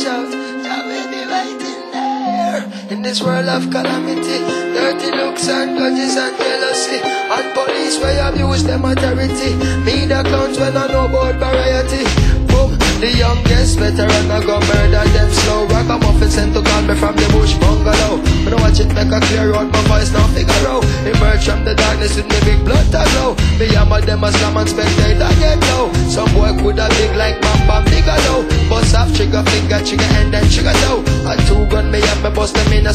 shout. I will be waiting there. In this world of calamity, dirty looks and grudges and jealousy, and police where abuse them authority. Me the clowns when I know about variety. Boom, the youngest veteran I go big blood to glow. Me hammer them a slam and spectator get low. Some boy coulda big like bam bam bigger low. Bust off trigger finger trigger and then trigger toe. A two gun me and me bust them in a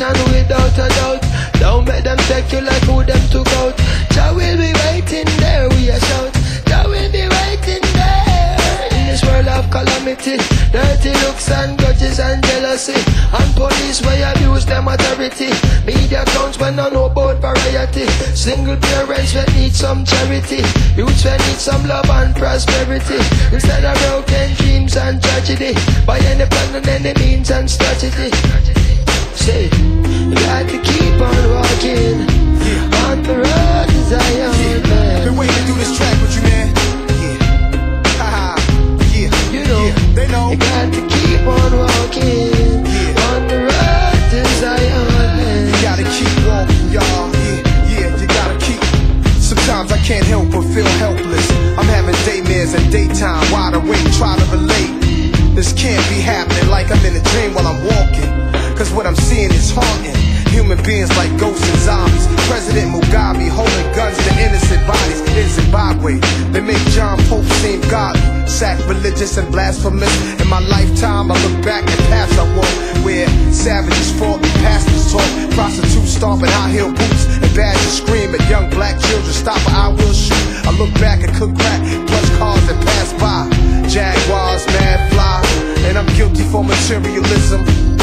meditation without a doubt. Don't let them take you like who them took out. Jah will be waiting there, we a shout. Jah will be waiting there. In this world of calamity, dirty looks and grudges and jealousy. And police where abuse them authority. Media counts when I know about variety. Single parents will need some charity. Youths will need some love and prosperity. Instead of broken dreams and tragedy. By any plan and any means and strategy. Got to keep on walking on the road Been waiting to do this track with you, man. Yeah. Haha. Yeah. You know, Yeah. They know. you got to keep on walking on the road to Zion, man. You gotta keep walking, y'all. Yeah, yeah, you gotta keep. Sometimes I can't help but feel helpless. I'm having daymares and daytime, wide awake, try to relate. This can't be happening like I'm in a dream while I'm walking. Cause what I'm seeing is haunting. Human beings like ghosts and zombies. President Mugabe holding guns to innocent bodies in Zimbabwe. They make John Gotti seem godly, sacrilegious and blasphemous. In my lifetime, I look back at paths I walk where savages fought and pastors taught. Prostitutes stomping high heel boots and badgers scream at young black children. Stop or I will shoot. I look back at cook crack, plus cars that pass by. Jaguars, mad fly, and I'm guilty for materialism.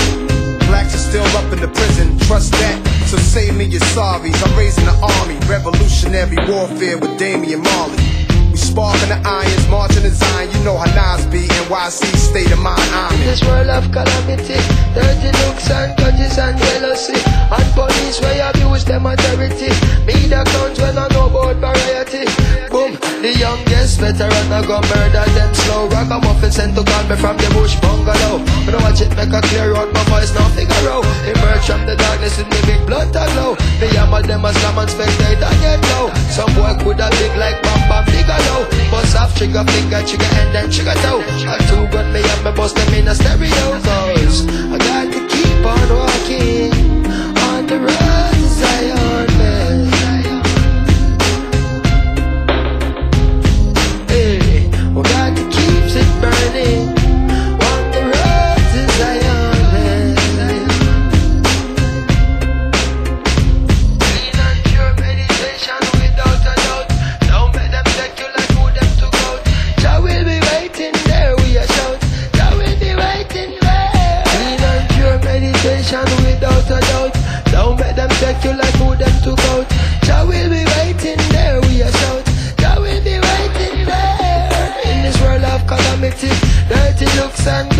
Blacks are still up in the prison, trust that. So save me your sorries. I'm raising the army, revolutionary warfare with Damian Marley. We sparking the irons, marching in Zion. You know how Nas be, NYC state of mind. I'm In this world of calamity, dirty looks and grudges and jealousy, and police where abuse them authority. Media clowns when I know about variety. Boom, the youngest veteran I go murder them slow. Rock a muffin sent to call me from the bush bungalow. I it make a clear out my voice now figure out. Emerge from the darkness with me big blood to glow. Me hammer them a slam and spectator get low. Some boy coulda big like bam bam bigger low. Bust off trigger finger trigger and then trigger toe. A two gun me and me bust them in a stereo cause I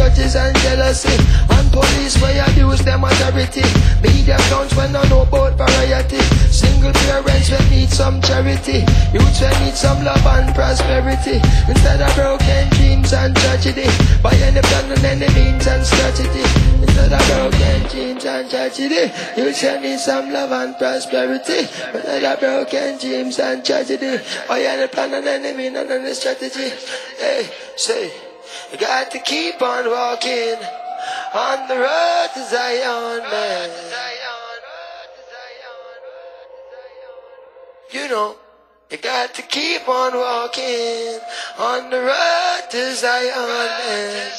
looks and jealousy, and police where abuse them authority. Media counts when I know about variety. Single parents will need some charity. Youths will need some love and prosperity. Instead of broken dreams and tragedy. By any plan and any means and strategy. Instead of broken dreams and tragedy. Youths will need some love and prosperity. Instead of broken dreams and tragedy. By any plan and any means and any strategy. Hey, say, you got to keep on walking on the road to Zion, man. You know, you got to keep on walking on the road to Zion, man.